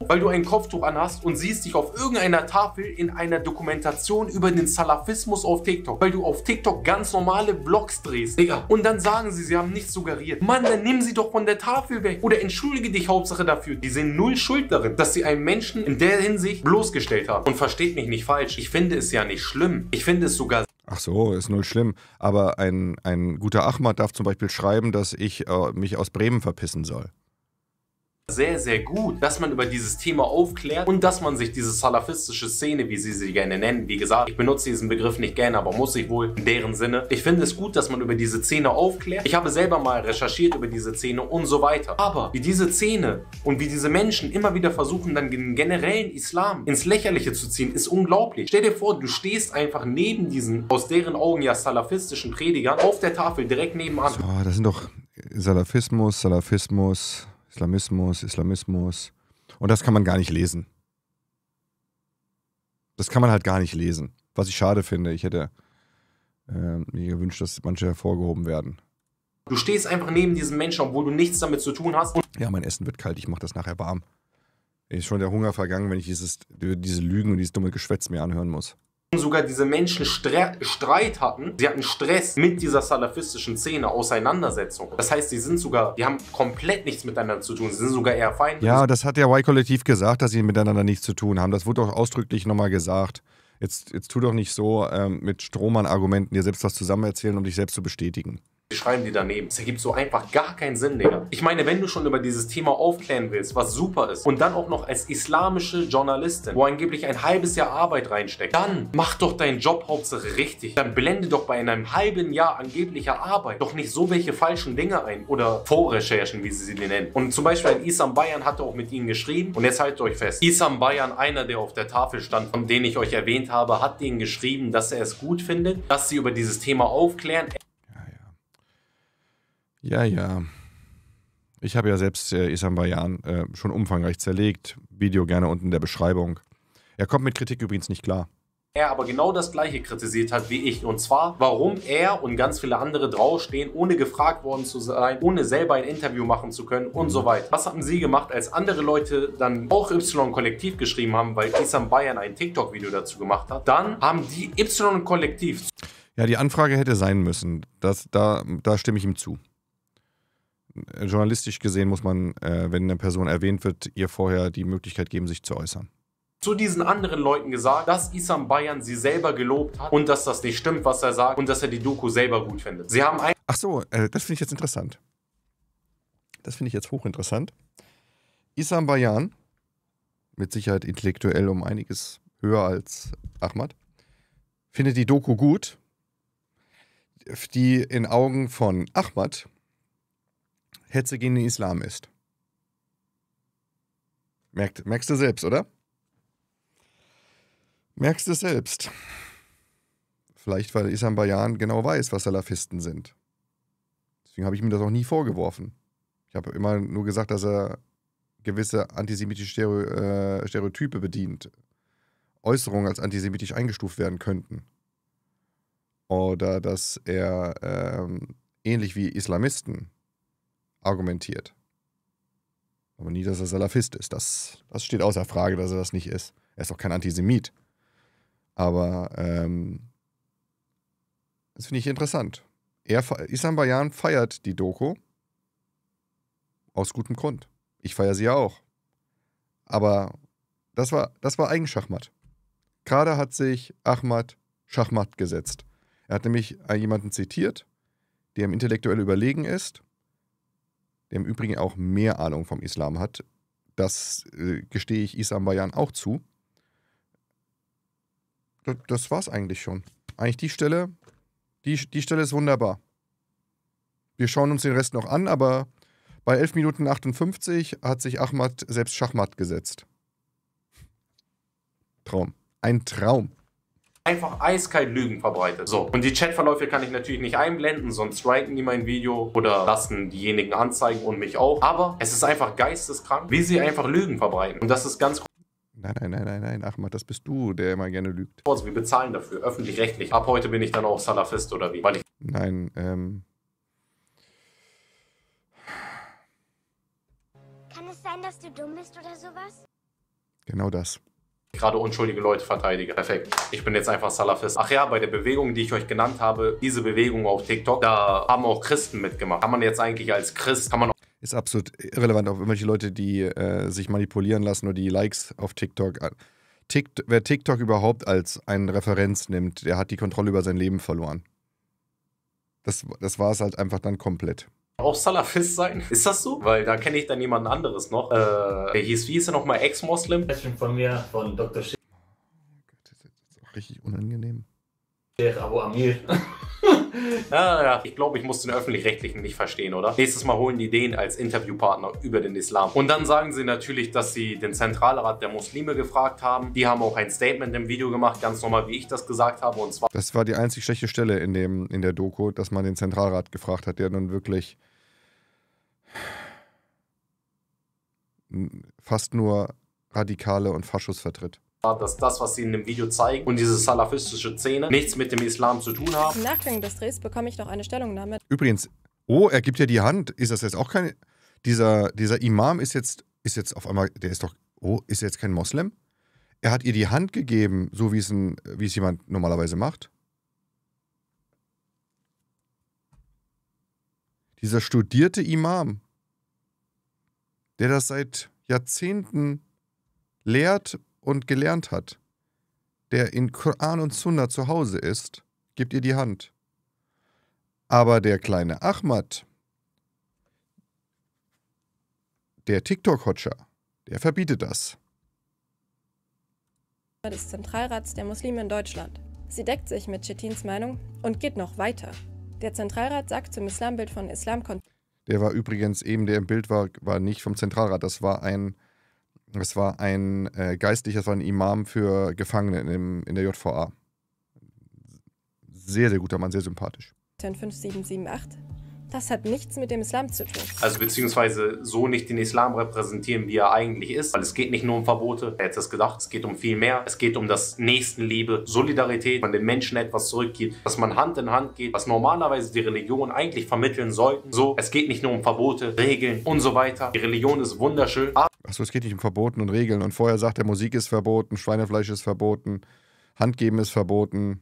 Weil du ein Kopftuch anhast und siehst dich auf irgendeiner Tafel in einer Dokumentation über den Salafismus auf TikTok, weil du auf TikTok ganz normale Vlogs drehst. Digga. Und dann sagen sie, sie haben nichts suggeriert. Mann, dann nimm sie doch von der Tafel weg. Oder entschuldige dich Hauptsache dafür. Die sehen null Schuld darin, dass sie einen Menschen in der Hinsicht bloßgestellt haben. Und versteht mich nicht falsch. Ich finde es ja nicht schlimm. Ich finde es sogar Ach so, ist null schlimm. Aber ein, ein guter Ahmad darf zum Beispiel schreiben, dass ich äh, mich aus Bremen verpissen soll. Sehr, sehr gut, dass man über dieses Thema aufklärt und dass man sich diese salafistische Szene, wie sie sie gerne nennen, wie gesagt, ich benutze diesen Begriff nicht gerne, aber muss ich wohl in deren Sinne. Ich finde es gut, dass man über diese Szene aufklärt. Ich habe selber mal recherchiert über diese Szene und so weiter. Aber wie diese Szene und wie diese Menschen immer wieder versuchen, dann den generellen Islam ins Lächerliche zu ziehen, ist unglaublich. Stell dir vor, du stehst einfach neben diesen, aus deren Augen ja salafistischen Predigern, auf der Tafel direkt nebenan. So, das sind doch Salafismus, Salafismus, Islamismus, Islamismus. Und das kann man gar nicht lesen. Das kann man halt gar nicht lesen. Was ich schade finde. Ich hätte äh, mir gewünscht, dass manche hervorgehoben werden. Du stehst einfach neben diesen Menschen, obwohl du nichts damit zu tun hast. ja, mein Essen wird kalt. Ich mache das nachher warm. Ist schon der Hunger vergangen, wenn ich dieses, diese Lügen und dieses dumme Geschwätz mir anhören muss sogar diese Menschen Streit hatten. Sie hatten Stress mit dieser salafistischen Szene, Auseinandersetzung. Das heißt, sie sind sogar, die haben komplett nichts miteinander zu tun. Sie sind sogar eher Feinde. Ja, das hat der Y-Kollektiv gesagt, dass sie miteinander nichts zu tun haben. Das wurde auch ausdrücklich nochmal gesagt. Jetzt, jetzt tu doch nicht so ähm, mit Strohmann-Argumenten dir selbst was zusammen erzählen, um dich selbst zu bestätigen schreiben die daneben. Das ergibt so einfach gar keinen Sinn, Digga. Ich meine, wenn du schon über dieses Thema aufklären willst, was super ist, und dann auch noch als islamische Journalistin, wo angeblich ein halbes Jahr Arbeit reinsteckt, dann mach doch deinen Job Hauptsache richtig. Dann blende doch bei einem halben Jahr angeblicher Arbeit doch nicht so welche falschen Dinge ein oder Vorrecherchen, wie sie sie nennen. Und zum Beispiel ein Isam Bayern hatte auch mit ihnen geschrieben, und jetzt haltet euch fest. Isam Bayern, einer, der auf der Tafel stand, von dem ich euch erwähnt habe, hat denen geschrieben, dass er es gut findet, dass sie über dieses Thema aufklären. Ja, ja. Ich habe ja selbst äh, Isam Bayan äh, schon umfangreich zerlegt. Video gerne unten in der Beschreibung. Er kommt mit Kritik übrigens nicht klar. Er aber genau das gleiche kritisiert hat wie ich. Und zwar, warum er und ganz viele andere draufstehen, ohne gefragt worden zu sein, ohne selber ein Interview machen zu können und so weiter. Was haben sie gemacht, als andere Leute dann auch Y-Kollektiv geschrieben haben, weil Isam Bayern ein TikTok-Video dazu gemacht hat? Dann haben die Y-Kollektiv. Ja, die Anfrage hätte sein müssen. Das, da, da stimme ich ihm zu journalistisch gesehen muss man, äh, wenn eine Person erwähnt wird, ihr vorher die Möglichkeit geben, sich zu äußern. Zu diesen anderen Leuten gesagt, dass Isam Bayern sie selber gelobt hat und dass das nicht stimmt, was er sagt und dass er die Doku selber gut findet. Sie haben ein Ach so, äh, das finde ich jetzt interessant. Das finde ich jetzt hochinteressant. Isam Bayan, mit Sicherheit intellektuell um einiges höher als Ahmad, findet die Doku gut, die in Augen von Ahmad Hetze gegen den Islam ist. Merkt, merkst du selbst, oder? Merkst du selbst. Vielleicht, weil Isam Bayan genau weiß, was Salafisten sind. Deswegen habe ich ihm das auch nie vorgeworfen. Ich habe immer nur gesagt, dass er gewisse antisemitische äh, Stereotype bedient. Äußerungen als antisemitisch eingestuft werden könnten. Oder dass er ähm, ähnlich wie Islamisten argumentiert. Aber nie, dass er Salafist ist. Das, das steht außer Frage, dass er das nicht ist. Er ist auch kein Antisemit. Aber ähm, das finde ich interessant. Er, Isam Bayan feiert die Doku aus gutem Grund. Ich feiere sie ja auch. Aber das war, das war Eigenschachmatt. Gerade hat sich Ahmad Schachmatt gesetzt. Er hat nämlich jemanden zitiert, der ihm intellektuell überlegen ist der im Übrigen auch mehr Ahnung vom Islam hat. Das äh, gestehe ich Isam Bayan auch zu. Das, das war's eigentlich schon. Eigentlich die Stelle, die, die Stelle ist wunderbar. Wir schauen uns den Rest noch an, aber bei 11 Minuten 58 hat sich Ahmad selbst Schachmatt gesetzt. Traum. Ein Traum einfach eiskalt Lügen verbreitet. So, und die Chatverläufe kann ich natürlich nicht einblenden, sonst striken die mein Video oder lassen diejenigen anzeigen und mich auch. Aber es ist einfach geisteskrank, wie sie einfach Lügen verbreiten. Und das ist ganz Nein, nein, nein, nein, nein, Ahmad, das bist du, der immer gerne lügt. Also, wir bezahlen dafür, öffentlich-rechtlich. Ab heute bin ich dann auch Salafist oder wie? Weil ich nein, ähm. Kann es sein, dass du dumm bist oder sowas? Genau das gerade unschuldige Leute verteidige. Perfekt. Ich bin jetzt einfach Salafist. Ach ja, bei der Bewegung, die ich euch genannt habe, diese Bewegung auf TikTok, da haben auch Christen mitgemacht. Kann man jetzt eigentlich als Christ, kann man ist absolut irrelevant auf irgendwelche Leute, die äh, sich manipulieren lassen oder die Likes auf TikTok. TikTok. Wer TikTok überhaupt als eine Referenz nimmt, der hat die Kontrolle über sein Leben verloren. Das, das war es halt einfach dann komplett. Auch Salafist sein? Ist das so? Weil da kenne ich dann jemand anderes noch. Äh, hieß, wie hieß er nochmal, Ex-Moslem? von mir, von Dr. Das ist auch richtig unangenehm. Sheikh Abu Amir. *laughs* Ja, ja. Ich glaube, ich muss den Öffentlich-Rechtlichen nicht verstehen, oder? Nächstes Mal holen die den als Interviewpartner über den Islam. Und dann sagen sie natürlich, dass sie den Zentralrat der Muslime gefragt haben. Die haben auch ein Statement im Video gemacht, ganz normal, wie ich das gesagt habe. Und zwar Das war die einzig schlechte Stelle in, dem, in der Doku, dass man den Zentralrat gefragt hat, der nun wirklich fast nur Radikale und Faschos vertritt. dass das, was sie in dem Video zeigen und diese salafistische Szene nichts mit dem Islam zu tun haben. Im Nachgang des Drehs bekomme ich noch eine Stellungnahme. Übrigens, oh, er gibt ja die Hand. Ist das jetzt auch kein. Dieser, dieser Imam ist jetzt, ist jetzt auf einmal, der ist doch, oh, ist er jetzt kein Moslem? Er hat ihr die Hand gegeben, so wie es, ein, wie es jemand normalerweise macht. Dieser studierte Imam, der das seit Jahrzehnten lehrt und gelernt hat, der in Koran und Sunna zu Hause ist, gibt ihr die Hand. Aber der kleine Ahmad, der TikTok-Hotscher, der verbietet das. des Zentralrats der Muslime in Deutschland. Sie deckt sich mit Chetins Meinung und geht noch weiter. Der Zentralrat sagt zum Islambild von Islam Der war übrigens eben, der im Bild war, war nicht vom Zentralrat. Das war ein, das war ein äh, Geistlicher, das war ein Imam für Gefangene in, dem, in der JVA. Sehr, sehr guter Mann, sehr sympathisch. 5778. Das hat nichts mit dem Islam zu tun. Also beziehungsweise so nicht den Islam repräsentieren, wie er eigentlich ist. Weil es geht nicht nur um Verbote, er hätte es gedacht, es geht um viel mehr. Es geht um das Nächstenliebe, Solidarität, man den Menschen etwas zurückgibt, dass man Hand in Hand geht, was normalerweise die Religion eigentlich vermitteln sollten. So, es geht nicht nur um Verbote, Regeln und so weiter. Die Religion ist wunderschön, Achso, es geht nicht um Verboten und Regeln. Und vorher sagt er, Musik ist verboten, Schweinefleisch ist verboten, Handgeben ist verboten.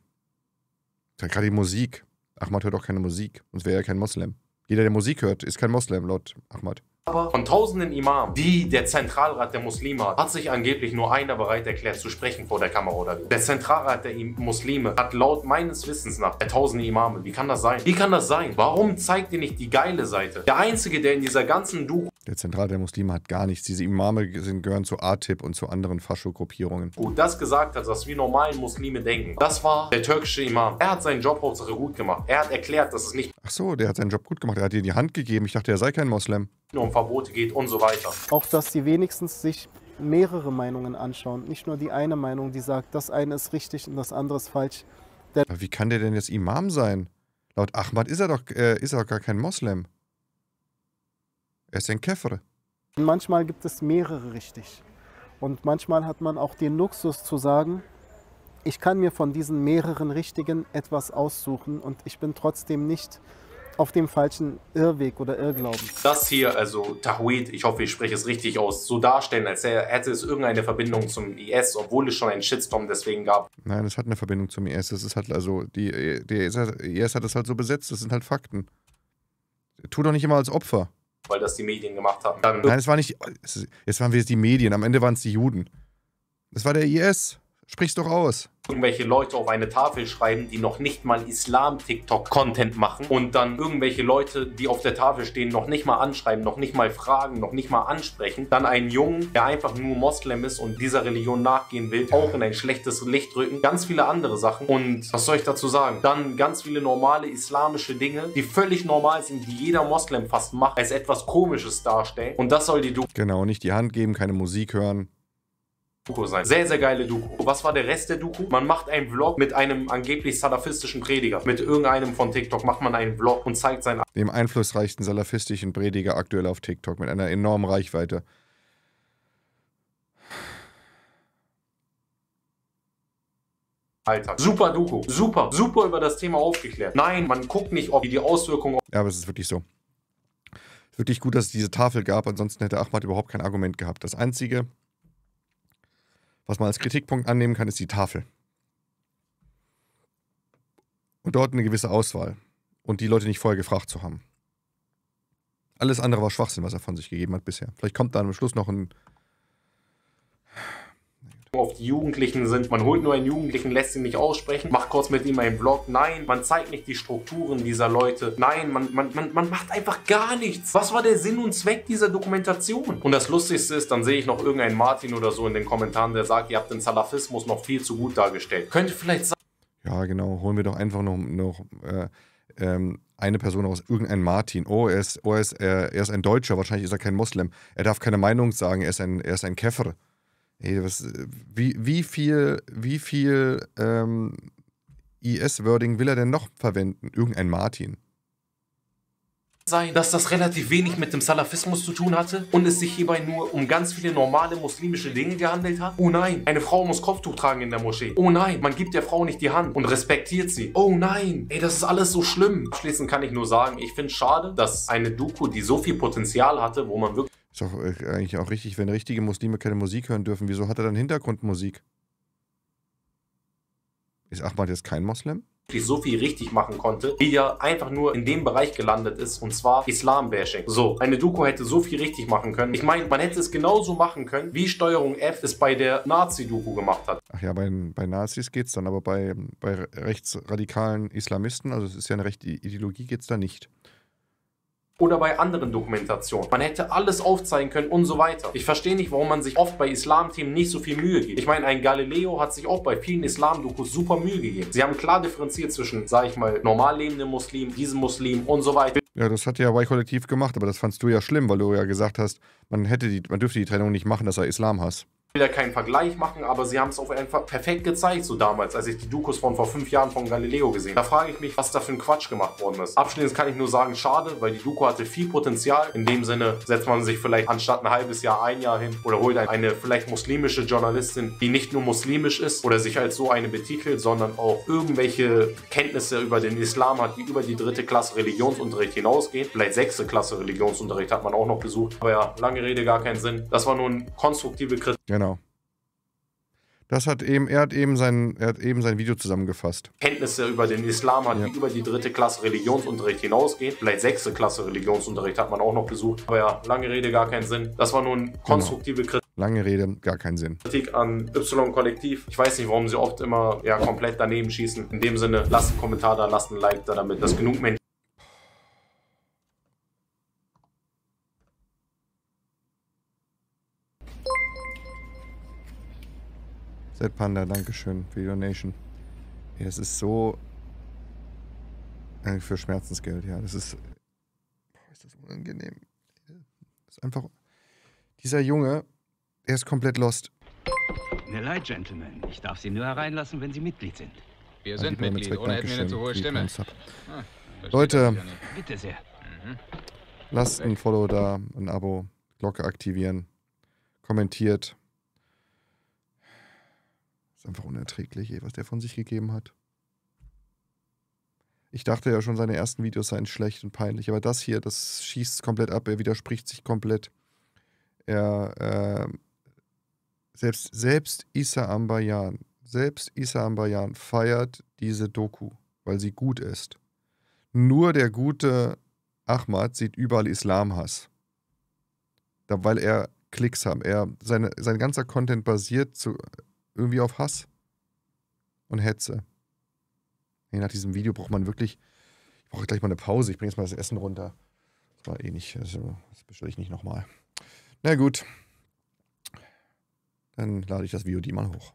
Gerade die Musik. Ahmad hört auch keine Musik, sonst wäre er kein Moslem. Jeder, der Musik hört, ist kein Moslem, laut Ahmad. Aber von tausenden Imamen, die der Zentralrat der Muslime hat, hat sich angeblich nur einer bereit erklärt zu sprechen vor der Kamera oder wie. Der Zentralrat der Im- Muslime hat laut meines Wissens nach der tausende Imame. Wie kann das sein? Wie kann das sein? Warum zeigt ihr nicht die geile Seite? Der einzige, der in dieser ganzen Doku Der Zentral der Muslime hat gar nichts. Diese Imame sind, gehören zu ATIP und zu anderen Fascho-Gruppierungen. das gesagt hat, was wir normalen Muslime denken, das war der türkische Imam. Er hat seinen Job Hauptsache gut gemacht. Er hat erklärt, dass es nicht Ach so, der hat seinen Job gut gemacht. Er hat ihr die Hand gegeben. Ich dachte, er sei kein Moslem. nur um Verbote geht und so weiter. Auch, dass sie wenigstens sich mehrere Meinungen anschauen. Nicht nur die eine Meinung, die sagt, das eine ist richtig und das andere ist falsch. Aber wie kann der denn jetzt Imam sein? Laut Ahmad ist er doch, äh, ist er doch gar kein Moslem. Er ist ein Käfer. Und manchmal gibt es mehrere richtig. Und manchmal hat man auch den Luxus zu sagen, ich kann mir von diesen mehreren Richtigen etwas aussuchen und ich bin trotzdem nicht auf dem falschen Irrweg oder Irrglauben. Das hier, also Tawhid, ich hoffe, ich spreche es richtig aus, so darstellen, als hätte es irgendeine Verbindung zum IS, obwohl es schon einen Shitstorm deswegen gab. Nein, es hat eine Verbindung zum IS. Das ist halt also, die, der IS hat das halt so besetzt. Das sind halt Fakten. Tu doch nicht immer als Opfer. Weil das die Medien gemacht haben. Dann Nein, es war nicht. Jetzt waren wir jetzt die Medien. Am Ende waren es die Juden. Es war der IS. Sprich's doch aus. Irgendwelche Leute auf eine Tafel schreiben, die noch nicht mal Islam-TikTok-Content machen und dann irgendwelche Leute, die auf der Tafel stehen, noch nicht mal anschreiben, noch nicht mal fragen, noch nicht mal ansprechen, dann einen Jungen, der einfach nur Moslem ist und dieser Religion nachgehen will, auch in ein schlechtes Licht rücken, ganz viele andere Sachen und was soll ich dazu sagen? Dann ganz viele normale islamische Dinge, die völlig normal sind, die jeder Moslem fast macht, als etwas Komisches darstellen und das soll die Genau, nicht die Hand geben, keine Musik hören. Doku sein. Sehr, sehr geile Doku. Was war der Rest der Doku? Man macht einen Vlog mit einem angeblich salafistischen Prediger. Mit irgendeinem von TikTok macht man einen Vlog und zeigt sein Dem einflussreichsten salafistischen Prediger aktuell auf TikTok mit einer enormen Reichweite. Alltag. Super Doku. Super. Super über das Thema aufgeklärt. Nein, man guckt nicht, ob die Auswirkungen Ja, aber es ist wirklich so. Es ist wirklich gut, dass es diese Tafel gab, ansonsten hätte Ahmad überhaupt kein Argument gehabt. Das Einzige, was man als Kritikpunkt annehmen kann, ist die Tafel. Und dort eine gewisse Auswahl. Und die Leute nicht vorher gefragt zu haben. Alles andere war Schwachsinn, was er von sich gegeben hat bisher. Vielleicht kommt da am Schluss noch ein. Auf die Jugendlichen sind. Man holt nur einen Jugendlichen, lässt ihn nicht aussprechen, macht kurz mit ihm einen Vlog. Nein, man zeigt nicht die Strukturen dieser Leute. Nein, man, man, man, man macht einfach gar nichts. Was war der Sinn und Zweck dieser Dokumentation? Und das Lustigste ist, dann sehe ich noch irgendeinen Martin oder so in den Kommentaren, der sagt, ihr habt den Salafismus noch viel zu gut dargestellt. Könnte vielleicht sein. Ja, genau. Holen wir doch einfach noch, noch äh, ähm, eine Person aus, irgendein Martin. Oh, er ist, oh, er, ist, er, er ist ein Deutscher, wahrscheinlich ist er kein Moslem. Er darf keine Meinung sagen, er ist ein, er ist ein Käfer. Ey, was, wie, wie viel, wie viel ähm, IS-Wording will er denn noch verwenden? Irgendein Martin sein, dass das relativ wenig mit dem Salafismus zu tun hatte und es sich hierbei nur um ganz viele normale muslimische Dinge gehandelt hat? Oh nein, eine Frau muss Kopftuch tragen in der Moschee. Oh nein, man gibt der Frau nicht die Hand und respektiert sie. Oh nein, ey, das ist alles so schlimm. Abschließend kann ich nur sagen, ich finde es schade, dass eine Doku, die so viel Potenzial hatte, wo man wirklich... Ist doch äh, eigentlich auch richtig, wenn richtige Muslime keine Musik hören dürfen. Wieso hat er dann Hintergrundmusik? Ist Ahmad jetzt kein Moslem? so viel richtig machen konnte, wie er einfach nur in dem Bereich gelandet ist, und zwar Islam-Bashing. So, eine Doku hätte so viel richtig machen können. Ich meine, man hätte es genauso machen können, wie Steuerung F es bei der Nazi-Doku gemacht hat. Ach ja, bei, bei Nazis geht es dann, aber bei, bei rechtsradikalen Islamisten, also es ist ja eine rechte Ideologie, geht es da nicht oder bei anderen Dokumentationen. Man hätte alles aufzeigen können und so weiter. Ich verstehe nicht, warum man sich oft bei Islam-Themen nicht so viel Mühe gibt. Ich meine, ein Galileo hat sich auch bei vielen Islam-Dokus super Mühe gegeben. Sie haben klar differenziert zwischen, sage ich mal, normal lebenden Muslimen, diesen Muslimen und so weiter. Ja, das hat ja Y-Kollektiv gemacht, aber das fandst du ja schlimm, weil du ja gesagt hast, man hätte die, man dürfte die Trennung nicht machen, dass er Islam hasst will ja keinen Vergleich machen, aber sie haben es auf einfach perfekt gezeigt, so damals, als ich die Dokus von vor fünf Jahren von Galileo gesehen. Da frage ich mich, was da für ein Quatsch gemacht worden ist. Abschließend kann ich nur sagen, schade, weil die Doku hatte viel Potenzial. In dem Sinne setzt man sich vielleicht anstatt ein halbes Jahr ein Jahr hin oder holt eine vielleicht muslimische Journalistin, die nicht nur muslimisch ist oder sich als so eine betitelt, sondern auch irgendwelche Kenntnisse über den Islam hat, die über die dritte Klasse Religionsunterricht hinausgehen. Vielleicht sechste Klasse Religionsunterricht hat man auch noch besucht. Aber ja, lange Rede, gar keinen Sinn. Das war nur eine konstruktive Kritik. Genau. Das hat eben, er hat eben sein, er hat eben sein Video zusammengefasst. Kenntnisse über den Islam hat, ja. die über die dritte Klasse Religionsunterricht hinausgehen. Vielleicht sechste Klasse Religionsunterricht hat man auch noch besucht. Aber ja, lange Rede, gar keinen Sinn. Das war nur eine genau. konstruktive genau. Kritik. Lange Rede, gar keinen Sinn. Kritik an Y-Kollektiv. Ich weiß nicht, warum sie oft immer ja, komplett daneben schießen. In dem Sinne, lasst einen Kommentar da, lasst ein Like da, damit das genug Menschen Zed Panda, Dankeschön für die Donation. Ja, das ist so. Für Schmerzensgeld, ja. Das ist. Boah, ist das unangenehm. Das ist einfach. Dieser Junge, er ist komplett lost. Mir leid, Gentlemen. Ich darf Sie nur hereinlassen, wenn Sie Mitglied sind. Wir sind Mitglied, mit ohne hätten wir eine zu hohe Stimme. Ah, Leute, bitte sehr. Mhm. Lasst ein Follow da, ein Abo, Glocke aktivieren, kommentiert. Ist einfach unerträglich, ey, was der von sich gegeben hat. Ich dachte ja schon, seine ersten Videos seien schlecht und peinlich, aber das hier, das schießt komplett ab, er widerspricht sich komplett. Er, äh, selbst, selbst Issa Ambayan, selbst Issa Ambayan feiert diese Doku, weil sie gut ist. Nur der gute Ahmad sieht überall Islamhass. Da, weil er Klicks hat. Er, seine, sein ganzer Content basiert zu, irgendwie auf Hass und Hetze. Je nach diesem Video braucht man wirklich, ich brauche gleich mal eine Pause, ich bringe jetzt mal das Essen runter. Das war eh nicht, also, das bestelle ich nicht nochmal. Na gut, dann lade ich das Video die mal hoch.